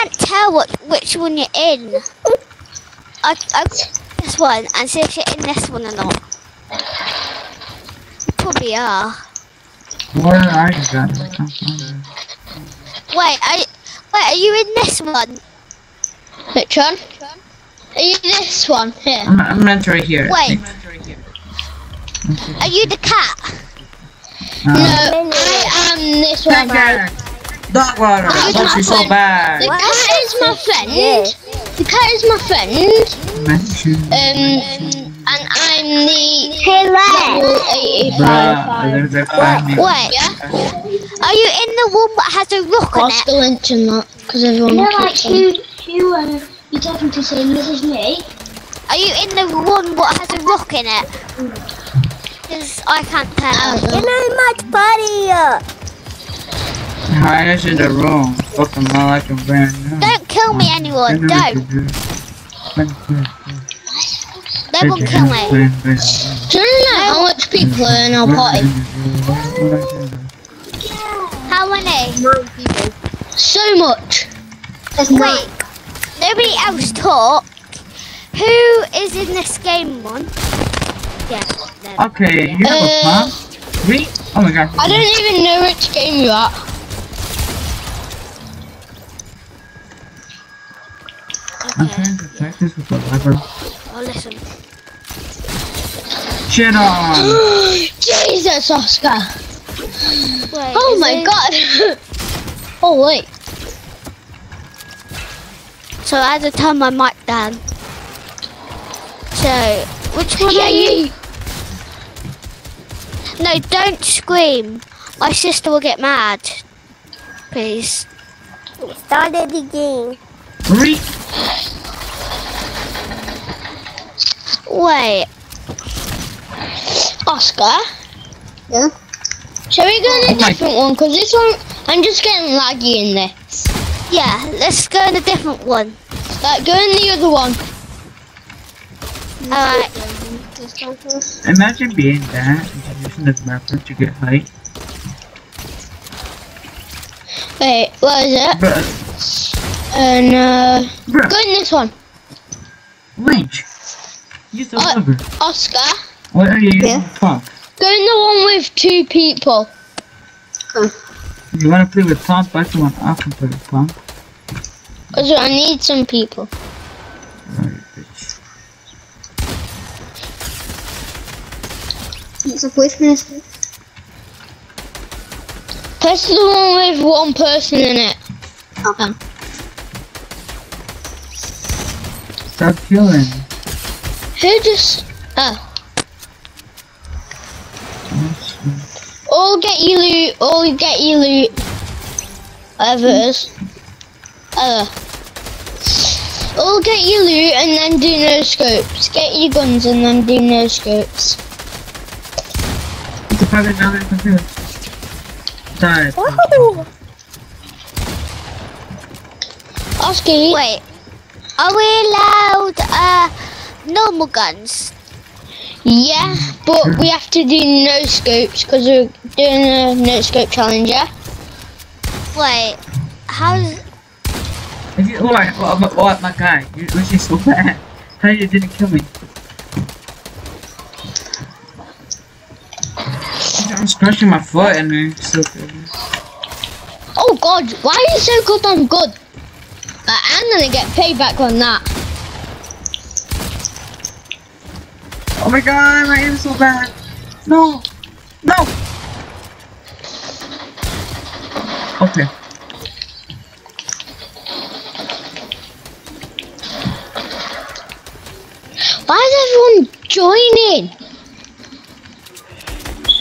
can't tell what which one you're in. I, I this one and see if you're in this one or not. You probably are. Where are you guys? I can't you. Wait, are, wait, are you in this one? Which one? Are you this one? Here. I'm, I'm not right here. Wait. Are you the cat? Uh, No, I am this one. Cat, Dog water. Wait, Oh, she's so what bad. The cat is my friend. The cat is my friend. Mention. Um, and I'm the Hey, level Rex. 85. Bruh, there's. Wait, Yeah? are you in the one that has a rock on it? Oscar Lynch and that, because everyone You know, like, keeps on. who, who uh, you're talking to saying this is me? Are you in the one that has a rock in it? Because I can't tell. don't know. know much buddy. Hide us in the room. Fuck them all like a brand new. Don't kill me, anyone. Don't. They won't kill me. Do you know how much people are in our party? How many? So much. There's Wait, nobody else talk. Who is in this game one? Yeah. Okay, you have a Uh, pump? Three? Oh my god. I don't even know which game you're at. I'm trying to practice with the lever. Oh, listen. Shit on! Jesus, Oscar. Wait, Oh my it- god. oh wait. So I had to turn my mic down. So, which one Yeah, are you? yeah. No, don't scream. My sister will get mad. Please. started the game. Three! Wait. Oscar. Yeah? Shall we go in Oh a different one? Because this one, I'm just getting laggy in this. Yeah, let's go in a different one. Like, go in the other one. Uh, Alright. Imagine being that and using this lever to get height. Wait, what is it? Bruh, And, uh, bruh, go in this one. Lynch! Use the Uh, lever. Oscar, What are you using? Yeah. Pump. go in the one with two people. If you wanna play with pump, I can, I can play with pump. Because I need some people. Alright, bitch. It's a voicemail. Press the one with one person in it. Okay. Stop killing. Who just... Oh. All get you loot, all get you loot. Whatever it is. Uh. All get you loot and then do no scopes. Get your guns and then do no scopes. It's a fucking another computer. Die. Oscar, you- Wait. Are we allowed uh normal guns? yeah, but we have to do no scopes because we're doing a no scope challenge, yeah? Wait. How's If you, oh, my, oh, my, oh, my guy, you, which is so bad. How you didn't kill me? I'm scratching my foot and then still kill. Oh god, why are you so good on good? I'm gonna get payback on that. Oh my god, my aim is so bad. No, no. Okay. Why is everyone joining?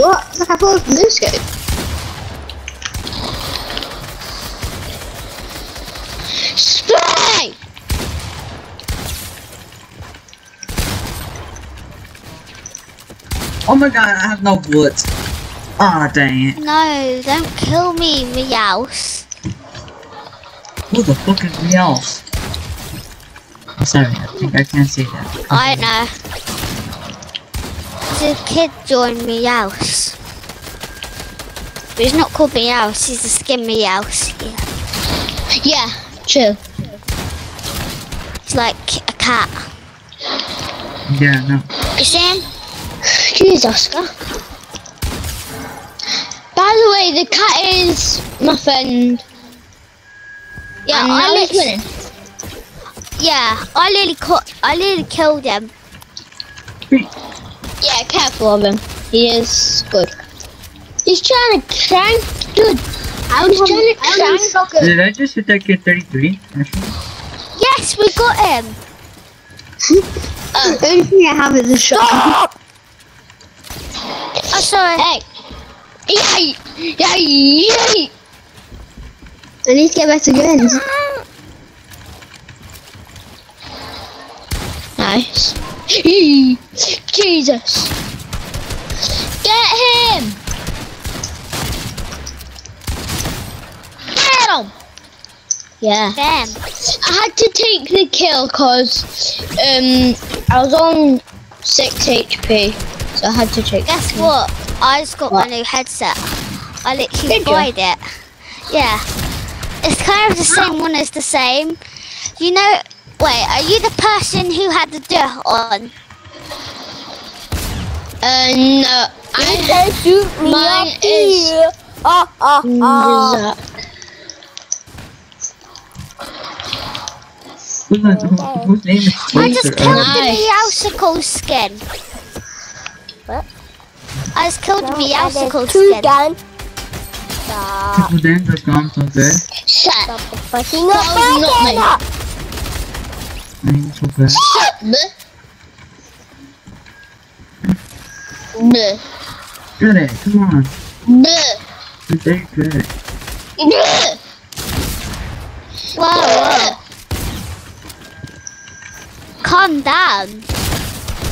What? Look, I pulled blue scope. Oh my god, I have no bullets. Ah, dang it. no? Don't kill me, Meows. Who the fuck is me else? Oh, sorry, I think I can't say that. I know. A kid joined Meows. But he's not called Meows. He's a skin Meows. Yeah. Yeah, Chill. It's like a cat. Yeah, no. You see him? Jeez, Oscar. By the way, the cat is my friend. Yeah, and I now he's lit- winning. Yeah, I literally caught. I literally killed him. Yeah, careful of him. He is good. He's trying to crank. Dude, I was was trying to I crank. was. Did I just attack that kid 33? Yes, we got him. Uh, the only thing I have is a shotgun. Him. hey. Yay! Yay! Yay! I need to get better guns. Nice. Jesus. Get him! Get him! Yeah. Bam. I had to take the kill because um, I was on 6 HP. So I had to take Guess what? I just got What? my new headset. I literally Did you? it. Yeah. It's kind of the same one as the same. You know, wait, are you the person who had the dirt on? Uh, no. I shoot Mine is- Ah, ah, Zach. Who's, that- who, whose name is I just killed the Meowscles skin. What? I just killed the Meowscles Two skin. gun. TripleDan.com so good. Shut. Fucking That was not me. I mean, so good. Bleh. Bleh. Good it, come on. Bleh. You're very good. Bleh. Whoa, whoa. Calm down.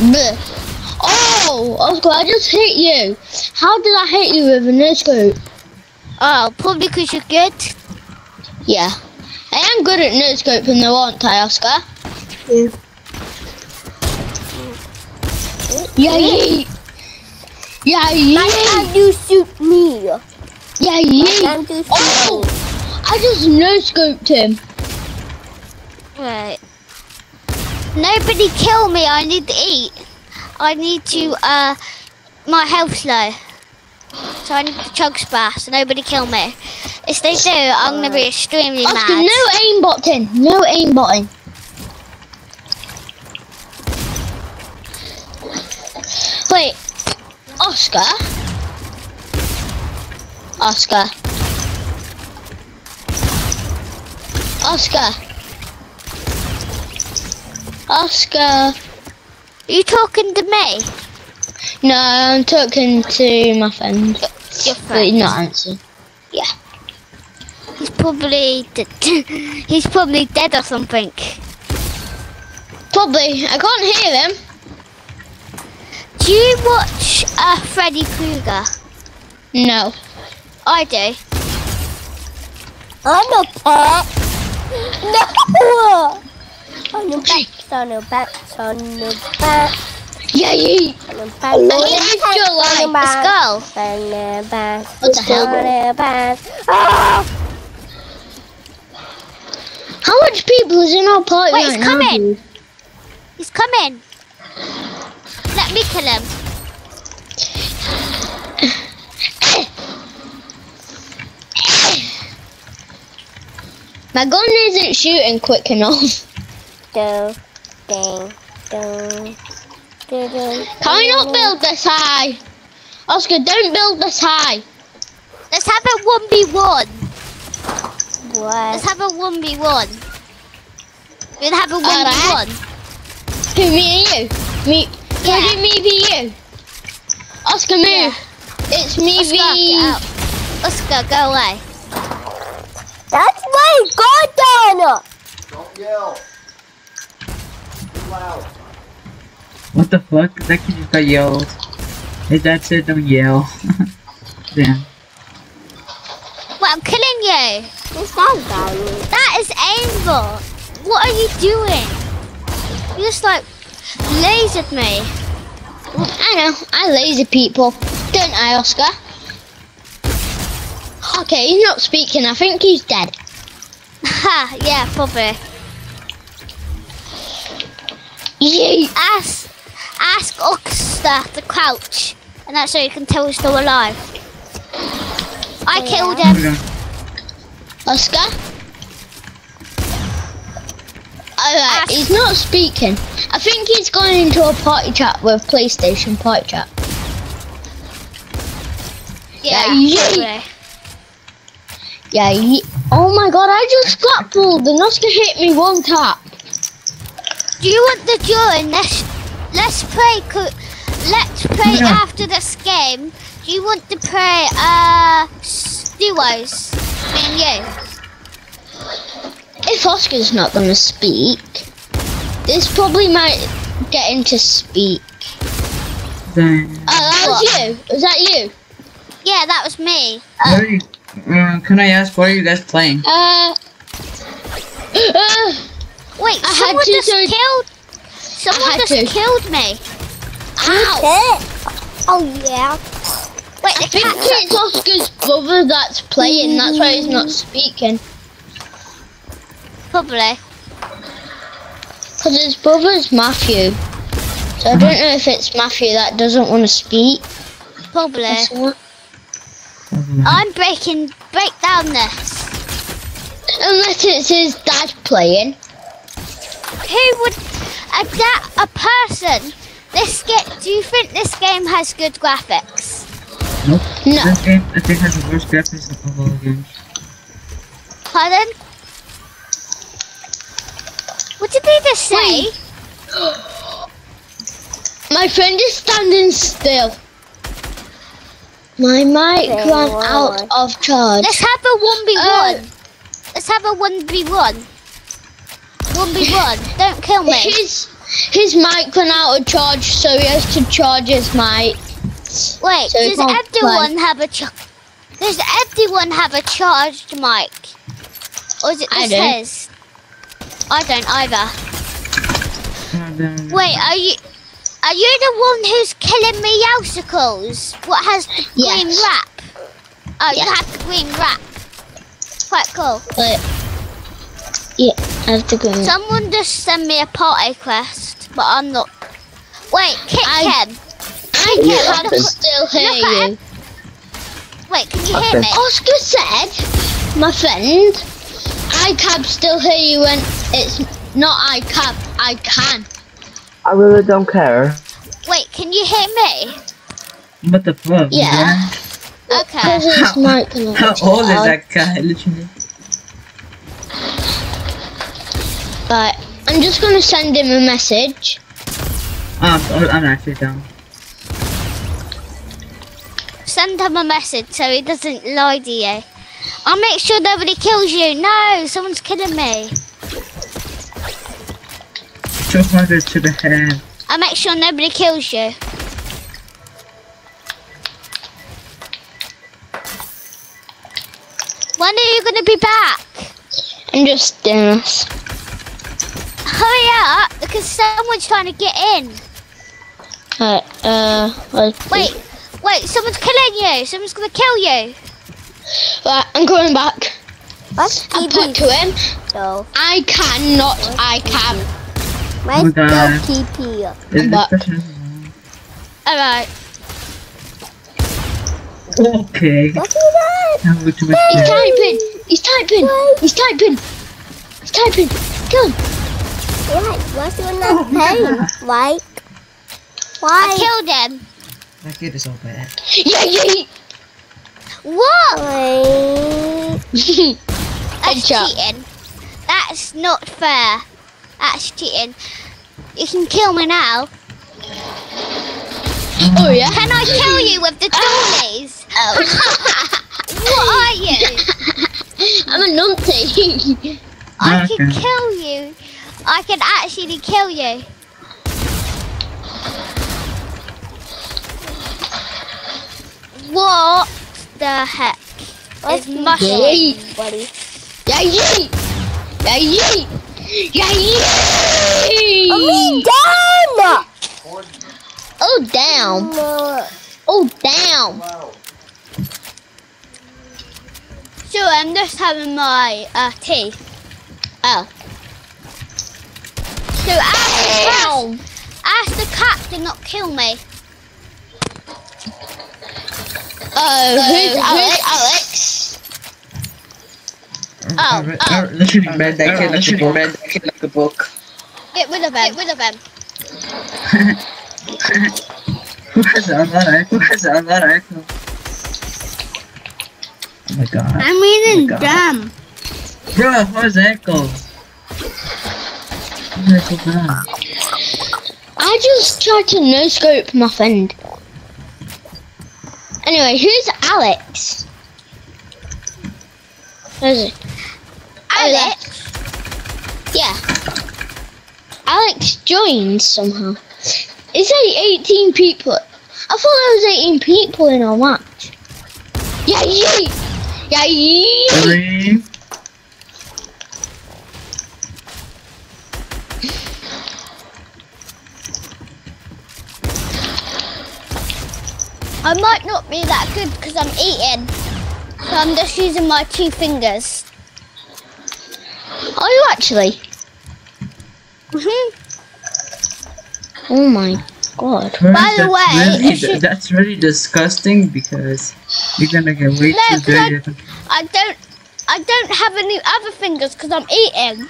Bleh. Oh, Oscar, I just hit you. How did I hit you with a no scope? Oh, probably because you're good. Yeah. I am good at no scoping though, aren't I, Oscar? Yeah. Yeah, yeah. Yeah, Why yeah. can't you shoot me? Yeah, yeah. Oh. I just no scoped him. Right. Nobody kill me. I need to eat. I need to, uh, my health's low. So I need to chug spa, so nobody kill me. If they do, I'm gonna be extremely Oscar, mad. no aim button. No aim button. Wait, Oscar? Oscar. Oscar. Oscar. You talking to me? No, I'm talking to my friend. Your But he's friend. not answering. Yeah. He's probably dead. He's probably dead or something. Probably. I can't hear him. Do you watch uh, Freddy Krueger? No. I do. I'm a pet. No! On your back, on your back, on your back, Yeah, yeah. on your back. I hate your life. Let's go. On your back, What the hell? on your back. Ah! How much people is in our party Wait, right he's now? coming. He's coming. Let me kill him. My gun isn't shooting quick enough. Do, ding. Can we not build this high? Oscar, don't build this high. Let's have a 1v1. Let's have a 1v1. We'll have a 1v1. Who, me and you? Me, can we do me v you? Oscar, move. Yeah. It's me Oscar, v. Oscar, go away. That's my gun! Don't yell. Too loud. What the fuck? That kid just got yelled. His dad said don't yell. Damn. Well, I'm killing you. It's not gun. That is aimbot. What are you doing? You just like lasered me. I know. I lazy people, don't I, Oscar? Okay, he's not speaking. I think he's dead. Ha! Ah, yeah, probably. Yeet. Ask, ask Augusta to crouch, and that's so you can tell he's still alive. I oh, killed Oh my him. Oscar? Alright, he's not speaking. I think he's gone into a party chat with PlayStation party chat. Yeah, Yeah, probably. Yeah, he, oh my god, I just got pulled and Oscar hit me one tap. Do you want the join? Let's let's play. Let's play Yeah. after this game. Do you want to play uh s- duos? Me and you. If Oscar's not gonna speak, this probably might get him to speak. Then, Oh, that was you. Was that you? Yeah, that was me. what are you, uh, can I ask, what are you guys playing? Uh. uh Wait, I someone just do- killed. Someone just to. killed me. ow! Oh yeah. Wait, I the think cat. it's Oscar's brother that's playing. That's why he's not speaking. Probably. Because his brother's Matthew. So I don't know if it's Matthew that doesn't want to speak. Probably. Mm-hmm. I'm breaking. Break down this. Unless it's his dad playing. Who would adapt a person? This get. Do you think this game has good graphics? Nope. No. This game, I think, has the worst graphics of all games. Pardon? What did they just say? My friend is standing still. My mic Okay, ran why, out of charge. Let's have a one v Uh, one. Let's have a one v one v one. One v one. Don't kill me. His his mic ran out of charge, so he has to charge his mic. Wait, so does can't everyone have a cha- Does everyone have a charged mic? Or is it I just don't. his? I don't either. Wait, are you? Are you the one who's killing me, Yosicles? What has the green wrap? Oh, you have the green wrap. Quite cool. But yeah, I have to go. in. Someone just sent me a party quest, but I'm not. Wait, kick I- him. I Yeah, can look- still hear look you. Wait, can you hear me? Oscar said, my friend, I can still hear you when it's not I can. I can. I really don't care. Wait, can you hear me? What the fuck? Yeah. man? Okay. Because his mic ran How old is that guy, literally? I'm just gonna send him a message. Ah, oh, I'm, I'm actually down. Send him a message so he doesn't lie to you. I'll make sure nobody kills you. No, someone's killing me. 200 to the head. I'll make sure nobody kills you. When are you gonna be back? I'm just doing this. Hurry up, because someone's trying to get in. Alright, uh, let's- Wait, wait, someone's killing you. Someone's gonna kill you. Right, I'm going back. What's I put TP to him. though? I cannot. I can. Mine's Oh, still God. TP. This But- person is Alright. Okay. What's that? Now we're too much He's typing. He's typing. He's typing. He's typing. Go. Why? What's doing that Oh, pain? Why? I killed him. That kid is so bad. Yeah, yeah. What? Why? That's Headshot. cheating. That's not fair. That's cheating. You can kill me now. Oh yeah. Can I kill you with the toolies? Oh. what are you? I'm a numpty. I can kill you. I can actually kill you. What the heck What's is mushroom? Yeet. buddy? Yeah, yeah. Yeah, yeah. Yeah. Me down! Oh, down. Oh, down. Sure, I'm just having my uh, tea. Oh. So ask the cat, ask the cat to not kill me. Oh, who's Alex? Alex? Mm-hmm. Oh, I, re- I literally read that kid like a book. Read that kid like a book. Get rid of him. Get rid of him. Who has a lot of echo? Who has a lot of echo? Oh my god. I'm reading Oh my God. dumb. Bro, where's the I just tried to no scope my friend. Anyway, who's Alex? Where's it? Oh, Alex. Yeah. Alex joined somehow. It said 18 people. I thought there was 18 people in our match. Yeah, yeah. Yeah, yeah. Three. I might not be that good because I'm eating. So I'm just using my two fingers. Are you actually? Mhm. Oh my god. First, By the that's way, really, if you- that's really disgusting because you're gonna get way No, too 'cause I- dirty. I don't. I don't have any other fingers because I'm eating.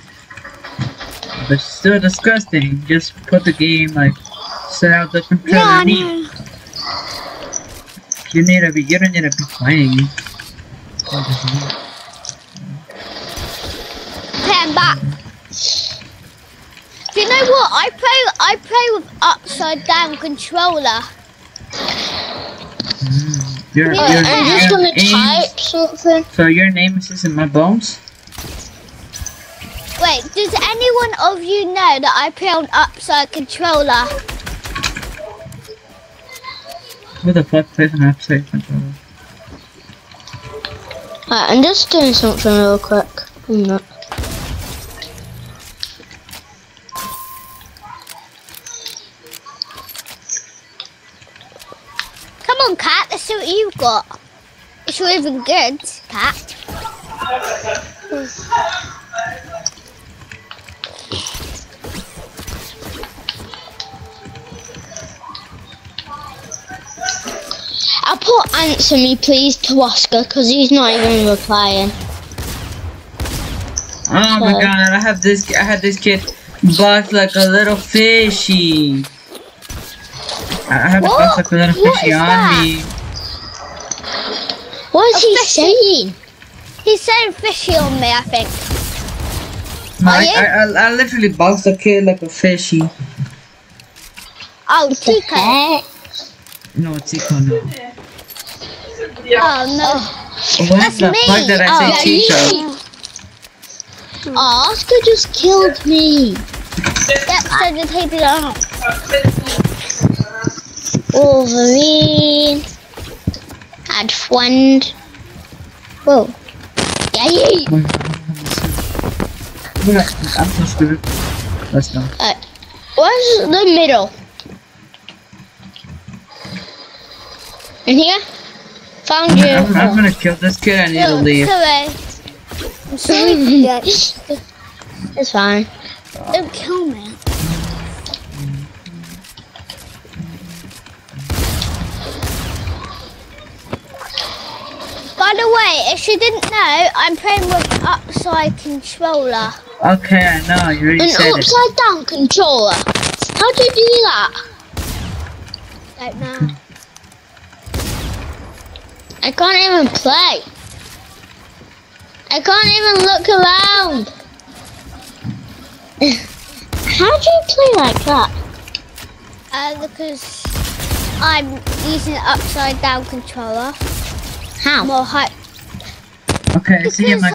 But it's still disgusting. Just put the game like set out the controller Yeah, I neat. know. You need to be. You don't need to be playing. What is it? Okay, I'm back. Do you know what? I play. I play with upside down controller. Mm. Your, Yeah, Uh, your, I'm just gonna aim- type something. So your name is in my bones? Wait, does anyone of you know that I play on upside controller? Who the fuck plays an upside controller? Right, I'm just doing something real quick. I'm not. Come on, cat. Let's see what you've got. It's not even good, cat. I'll put answer me please to Oscar because he's not even replying. Oh my god, I have this I had this kid box like a little fishy. I I have a box like a little What fishy on that? me. What is A he fishy? saying? He's saying fishy on me, I think. No, Are I, you? I, I, I literally boxed the kid like a fishy. Oh, The Tico. heck? No, Tico, no. Oh, no. What That's the me. fuck did I Oh, say, Tico? yeah, Oh, Oscar just killed me. Yep, so did he did it. Wolverine. Had friend. Whoa. Yeah, yeah. Oh my God, I'm so- I'm so stupid. Let's go. Uh, where's the middle? In here? Found you. I'm, I'm gonna kill this kid, I need to Oh, leave. sorry. I'm sorry. Dad. it's fine. Don't kill me. By the way, if you didn't know, I'm playing with upside controller. Okay, I know, you already An said it. upside down controller. How do you do that? Don't know. I can't even play. I can't even look around. How do you play like that? Uh, because I'm using an upside down controller. How? More height. Okay, see you, Because my